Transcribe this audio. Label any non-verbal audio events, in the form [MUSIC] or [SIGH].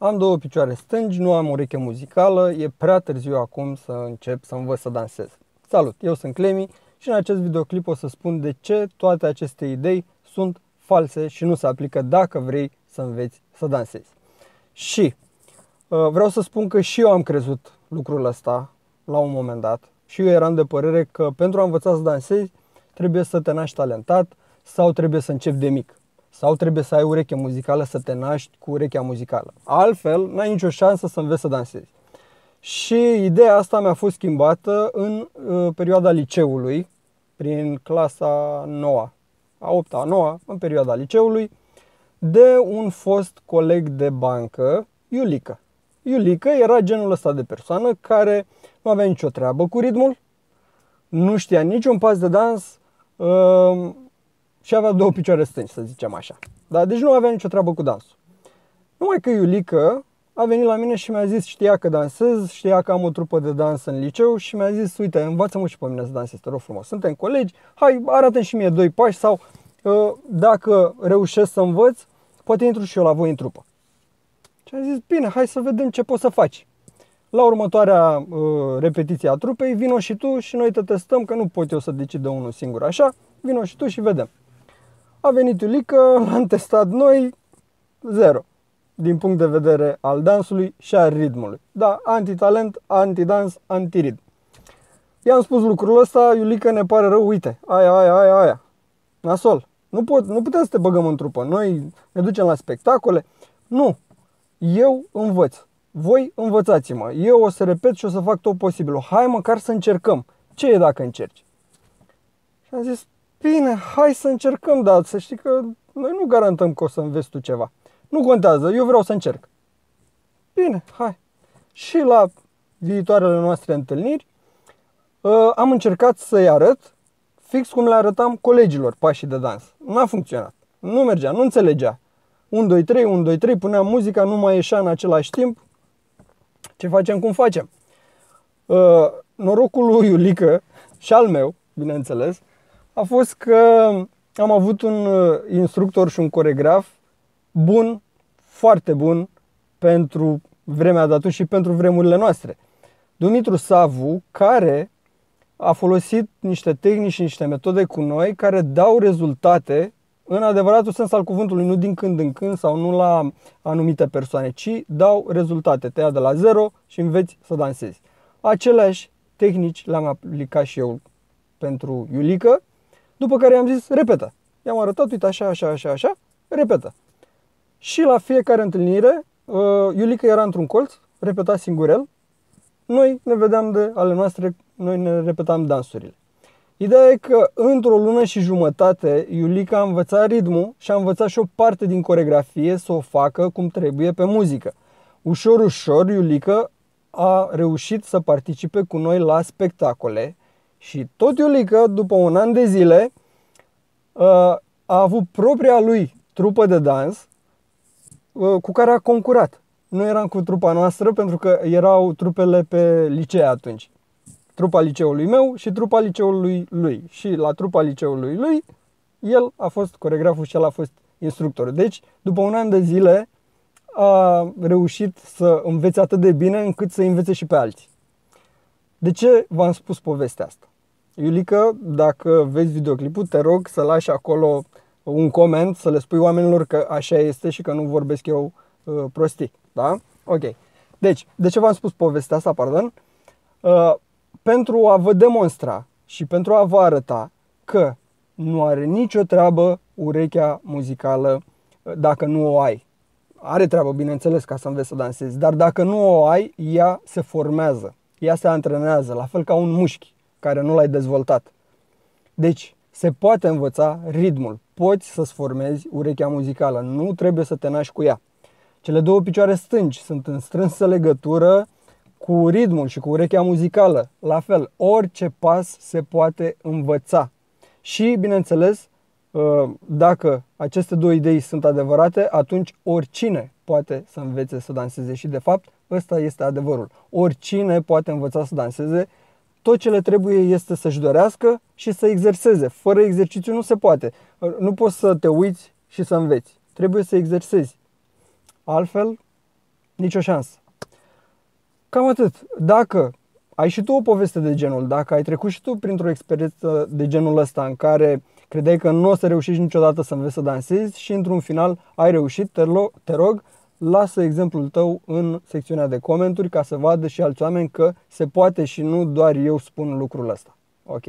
Am două picioare stângi, nu am ureche muzicală, e prea târziu acum să încep să învăț să dansez. Salut, eu sunt Clemi și în acest videoclip o să spun de ce toate aceste idei sunt false și nu se aplică dacă vrei să înveți să dansezi. Și uh, vreau să spun că și eu am crezut lucrul ăsta la un moment dat și eu eram de părere că pentru a învăța să dansezi trebuie să te naști talentat sau trebuie să începi de mic sau trebuie să ai ureche muzicală să te naști cu urechea muzicală. Altfel, n-ai nicio șansă să înveți să dansezi. Și ideea asta mi-a fost schimbată în uh, perioada liceului, prin clasa 9, a 8 a 9 în perioada liceului, de un fost coleg de bancă, Iulica. Iulica era genul ăsta de persoană care nu avea nicio treabă cu ritmul, nu știa niciun pas de dans, uh, și avea două picioare stângi, să zicem așa. Da? Deci nu avea nicio treabă cu dansul. Numai că Iulică a venit la mine și mi-a zis, știa că dansez, știa că am o trupă de dans în liceu și mi-a zis, uite, învață-mă și pe mine să dansez, te rog frumos. Suntem colegi, hai, arată și mie doi pași sau uh, dacă reușesc să învăț, poate intru și eu la voi în trupă. Și am zis, bine, hai să vedem ce poți să faci. La următoarea uh, repetiție a trupei, vino și tu și noi te testăm, că nu pot eu să decid de unul singur așa, vino și tu și vedem. A venit Iulică, [LAUGHS] l-am testat noi, zero. Din punct de vedere al dansului și al ritmului. Da, anti-talent, anti-dans, anti-ritm. I-am spus lucrul ăsta, Iulică ne pare rău, uite, aia, aia, aia, aia. Nasol. Nu, pot, nu putem să te băgăm în trupă. Noi ne ducem la spectacole. Nu. Eu învăț. Voi învățați-mă. Eu o să repet și o să fac tot posibilul. Hai măcar să încercăm. Ce e dacă încerci? Și am zis, Bine, hai să încercăm, dar să știi că noi nu garantăm că o să înveți tu ceva. Nu contează, eu vreau să încerc. Bine, hai. Și la viitoarele noastre întâlniri uh, am încercat să-i arăt fix cum le arătam colegilor pașii de dans. Nu a funcționat. Nu mergea, nu înțelegea. 1, 2, 3, 1, 2, 3, puneam muzica, nu mai ieșea în același timp. Ce facem, cum facem? Uh, norocul lui Iulică și al meu, bineînțeles, a fost că am avut un uh, instructor și un coregraf bun, foarte bun pentru vremea de atunci și pentru vremurile noastre. Dumitru Savu, care a folosit niște tehnici și niște metode cu noi care dau rezultate în adevăratul sens al cuvântului, nu din când în când sau nu la anumite persoane, ci dau rezultate. Te ia de la zero și înveți să dansezi. Aceleași tehnici le-am aplicat și eu pentru Iulică după care i-am zis, repetă. I-am arătat, uite, așa, așa, așa, așa, repetă. Și la fiecare întâlnire, uh, Iulica era într-un colț, repeta singurel, noi ne vedeam de ale noastre, noi ne repetam dansurile. Ideea e că într-o lună și jumătate Iulica a învățat ritmul și a învățat și o parte din coregrafie să o facă cum trebuie pe muzică. Ușor, ușor, Iulica a reușit să participe cu noi la spectacole și tot Iulică, după un an de zile, uh, a avut propria lui trupă de dans uh, cu care a concurat. Nu eram cu trupa noastră pentru că erau trupele pe licee atunci. Trupa liceului meu și trupa liceului lui. Și la trupa liceului lui, el a fost coregraful și el a fost instructor. Deci, după un an de zile, a reușit să învețe atât de bine încât să învețe și pe alții. De ce v-am spus povestea asta? Iulică, dacă vezi videoclipul, te rog să lași acolo un coment, să le spui oamenilor că așa este și că nu vorbesc eu uh, prostii. Da? Ok. Deci, de ce v-am spus povestea asta, pardon? Uh, pentru a vă demonstra și pentru a vă arăta că nu are nicio treabă urechea muzicală uh, dacă nu o ai. Are treabă, bineînțeles, ca să înveți să dansezi, dar dacă nu o ai, ea se formează ea se antrenează, la fel ca un mușchi care nu l-ai dezvoltat. Deci, se poate învăța ritmul. Poți să-ți formezi urechea muzicală, nu trebuie să te naști cu ea. Cele două picioare stângi sunt în strânsă legătură cu ritmul și cu urechea muzicală. La fel, orice pas se poate învăța. Și, bineînțeles, ă, dacă aceste două idei sunt adevărate, atunci oricine poate să învețe să danseze și, de fapt, ăsta este adevărul. Oricine poate învăța să danseze, tot ce le trebuie este să-și dorească și să exerseze. Fără exercițiu nu se poate. Nu poți să te uiți și să înveți. Trebuie să exersezi. Altfel, nicio șansă. Cam atât. Dacă ai și tu o poveste de genul, dacă ai trecut și tu printr-o experiență de genul ăsta în care credeai că nu o să reușești niciodată să înveți să dansezi și într-un final ai reușit, te, lo- te rog, lasă exemplul tău în secțiunea de comentarii ca să vadă și alți oameni că se poate și nu doar eu spun lucrul ăsta. Ok.